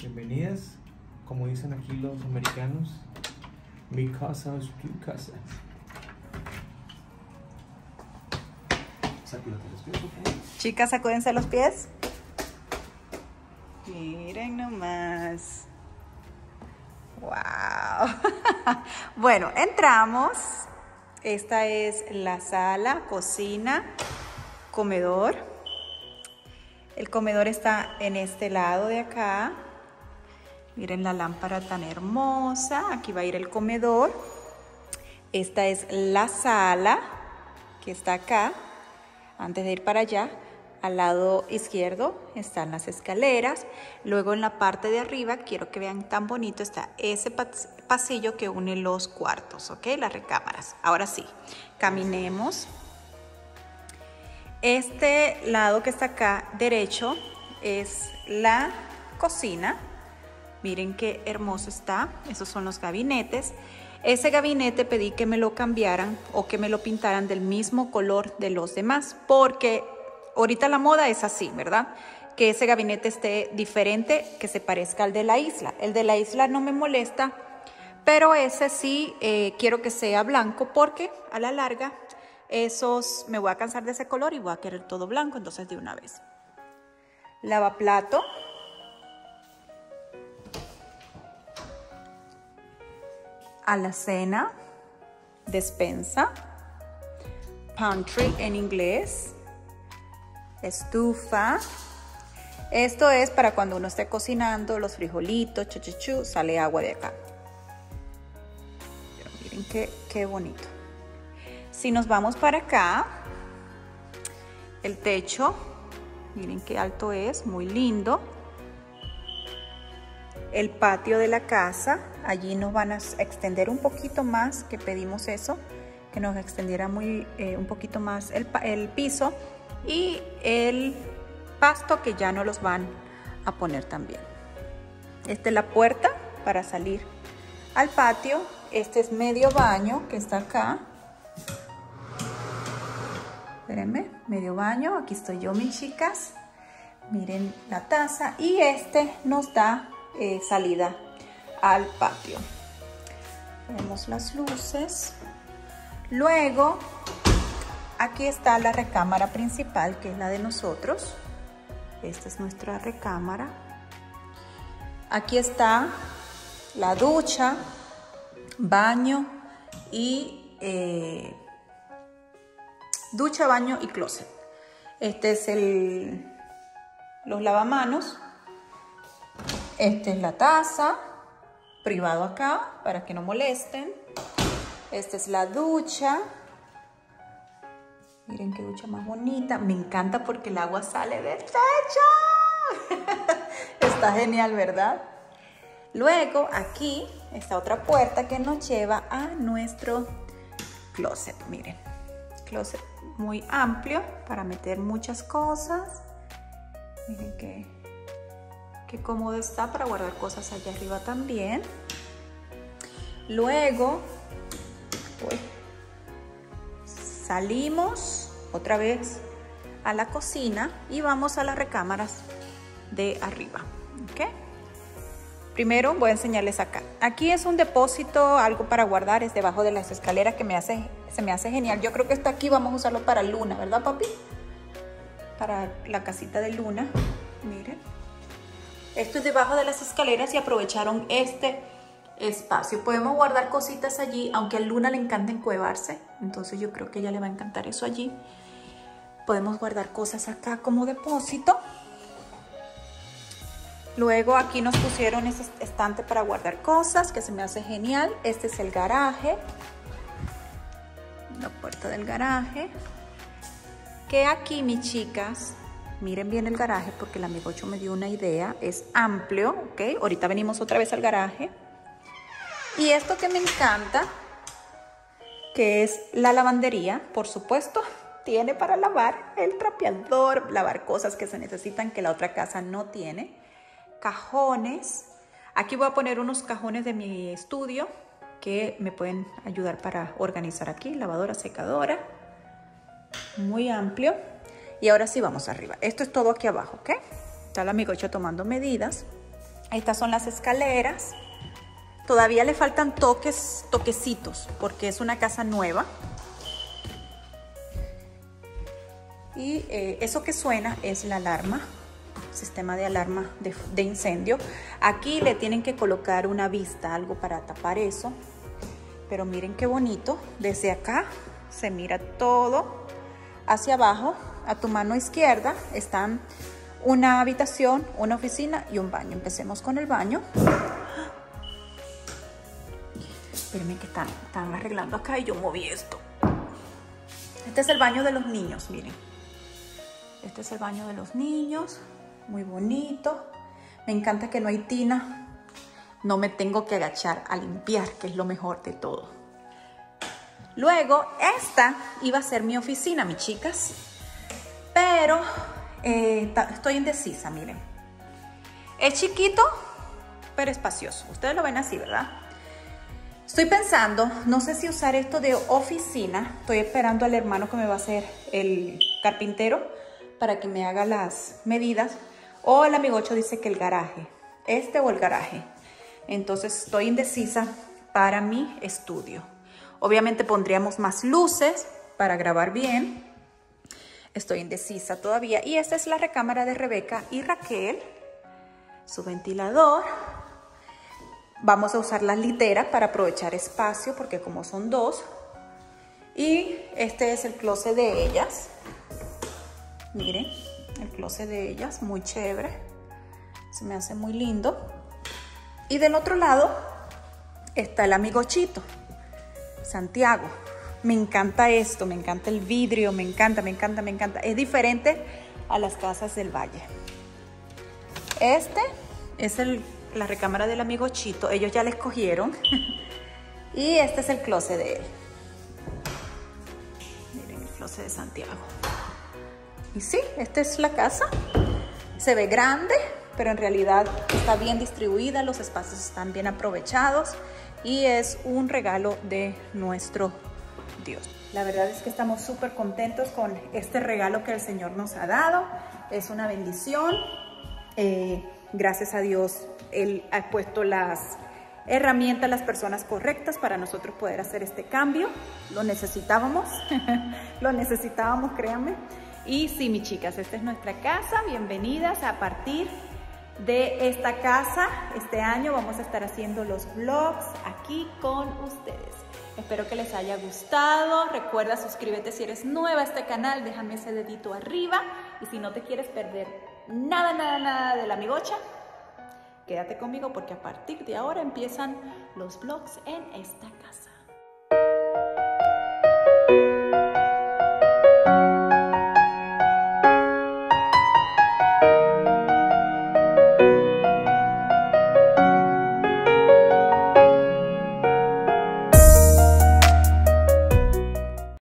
Bienvenidas, como dicen aquí los americanos, mi casa es tu casa. Sacúdate los pies, por favor. Chicas, sacúdense los pies. Miren nomás. Wow. bueno, entramos. Esta es la sala, cocina, comedor. El comedor está en este lado de acá. Miren la lámpara tan hermosa. Aquí va a ir el comedor. Esta es la sala que está acá. Antes de ir para allá, al lado izquierdo están las escaleras. Luego en la parte de arriba, quiero que vean tan bonito, está ese pasillo que une los cuartos, ¿ok? Las recámaras. Ahora sí, caminemos. Este lado que está acá derecho es la cocina. Miren qué hermoso está. Esos son los gabinetes. Ese gabinete pedí que me lo cambiaran o que me lo pintaran del mismo color de los demás, porque ahorita la moda es así, ¿verdad? Que ese gabinete esté diferente, que se parezca al de la isla. El de la isla no me molesta, pero ese sí eh, quiero que sea blanco porque a la larga esos me voy a cansar de ese color y voy a querer todo blanco, entonces de una vez. Lavaplato. Alacena, despensa, pantry en inglés, estufa. Esto es para cuando uno esté cocinando los frijolitos, chuchuchu, sale agua de acá. Miren qué, qué bonito. Si nos vamos para acá, el techo, miren qué alto es, muy lindo. El patio de la casa, allí nos van a extender un poquito más, que pedimos eso, que nos extendiera muy, eh, un poquito más el, piso y el pasto que ya no los van a poner también. Esta es la puerta para salir al patio. Este es medio baño que está acá. Espérenme, medio baño. Aquí estoy yo, mis chicas. Miren la taza. Y este nos da eh, salida al patio. Tenemos las luces. Luego Aquí está la recámara principal, que es la de nosotros. Esta es nuestra recámara. Aquí está la ducha, baño y eh, ducha, baño y closet. Este es el los lavamanos. Esta es la taza, privado acá, para que no molesten. Esta es la ducha. Miren qué ducha más bonita. Me encanta porque el agua sale del techo. está genial, ¿verdad? Luego aquí está otra puerta que nos lleva a nuestro closet. Miren, closet muy amplio para meter muchas cosas. Miren qué, qué cómodo está para guardar cosas allá arriba también. Luego, salimos otra vez a la cocina y vamos a las recámaras de arriba. Primero voy a enseñarles acá. Aquí es un depósito, algo para guardar, es debajo de las escaleras que me hace, se me hace genial. Yo creo que está aquí vamos a usarlo para Luna, ¿verdad papi? Para la casita de Luna, miren. Esto es debajo de las escaleras y aprovecharon este espacio. Podemos guardar cositas allí, aunque a Luna le encanta encuevarse, entonces yo creo que ella le va a encantar eso allí. Podemos guardar cosas acá como depósito. Luego aquí nos pusieron ese estante para guardar cosas, que se me hace genial. Este es el garaje. La puerta del garaje. Que aquí, mis chicas, miren bien el garaje porque el amigo 8 me dio una idea. Es amplio, ¿ok? Ahorita venimos otra vez al garaje. Y esto que me encanta, que es la lavandería, por supuesto, tiene para lavar el trapeador, lavar cosas que se necesitan que la otra casa no tiene. Cajones. Aquí voy a poner unos cajones de mi estudio que me pueden ayudar para organizar aquí. Lavadora, secadora. Muy amplio. Y ahora sí vamos arriba. Esto es todo aquí abajo, ¿ok? Está el amigo hecho tomando medidas. Estas son las escaleras. Todavía le faltan toques, toquecitos, porque es una casa nueva. Y eh, eso que suena es la alarma, sistema de alarma de incendio. Aquí le tienen que colocar una vista, algo para tapar eso. Pero miren qué bonito. Desde acá se mira todo hacia abajo. A tu mano izquierda están una habitación, una oficina y un baño. Empecemos con el baño. Espérenme que están, están arreglando acá y yo moví esto. Este es el baño de los niños, miren. Este es el baño de los niños, muy bonito. Me encanta que no hay tina. No me tengo que agachar a limpiar, que es lo mejor de todo. Luego, esta iba a ser mi oficina, mis chicas. Pero eh, estoy indecisa, miren. Es chiquito, pero espacioso. Ustedes lo ven así, ¿verdad? Estoy pensando, no sé si usar esto de oficina. Estoy esperando al hermano que me va a hacer el carpintero para que me haga las medidas. O el amigocho dice que el garaje, este o el garaje. Entonces estoy indecisa para mi estudio. Obviamente pondríamos más luces para grabar bien. Estoy indecisa todavía. Y esta es la recámara de Rebeca y Raquel. Su ventilador. Vamos a usar las literas para aprovechar espacio porque como son dos. Y este es el closet de ellas. Miren, el closet de ellas, muy chévere. Se me hace muy lindo. Y del otro lado está el amigo Chito, Santiago. Me encanta esto, me encanta el vidrio, me encanta, me encanta, me encanta. Es diferente a las casas del valle. Este es el, la recámara del amigo Chito. Ellos ya la escogieron. y este es el closet de él. Miren el closet de Santiago. Y sí, esta es la casa. Se ve grande, pero en realidad está bien distribuida, los espacios están bien aprovechados y es un regalo de nuestro Dios. La verdad es que estamos súper contentos con este regalo que el Señor nos ha dado. Es una bendición. Eh, gracias a Dios, Él ha puesto las herramientas, las personas correctas para nosotros poder hacer este cambio. Lo necesitábamos, lo necesitábamos, créanme. Y sí, mis chicas, esta es nuestra casa. Bienvenidas a partir de esta casa. Este año vamos a estar haciendo los vlogs aquí con ustedes. Espero que les haya gustado. Recuerda, suscríbete si eres nueva a este canal, déjame ese dedito arriba. Y si no te quieres perder nada, nada, nada de la migocha, quédate conmigo porque a partir de ahora empiezan los vlogs en esta casa.